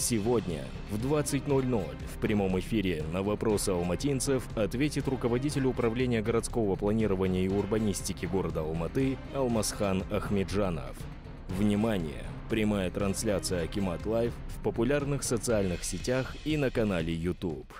Сегодня в 20.00 в прямом эфире на вопросы алматинцев ответит руководитель управления городского планирования и урбанистики города Алматы Алмасхан Ахмеджанов. Внимание! Прямая трансляция Акимат Лайв в популярных социальных сетях и на канале YouTube.